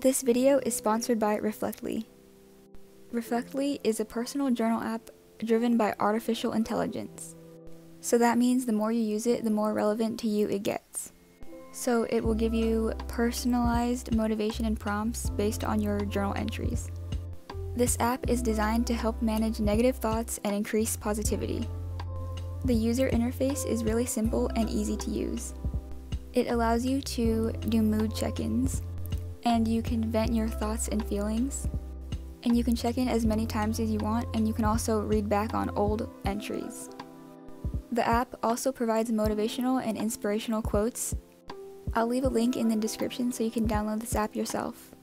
This video is sponsored by Reflectly. Reflectly is a personal journal app driven by artificial intelligence. So that means the more you use it, the more relevant to you it gets. So it will give you personalized motivation and prompts based on your journal entries. This app is designed to help manage negative thoughts and increase positivity. The user interface is really simple and easy to use. It allows you to do mood check ins, and you can vent your thoughts and feelings. And you can check in as many times as you want, and you can also read back on old entries. The app also provides motivational and inspirational quotes. I'll leave a link in the description so you can download this app yourself.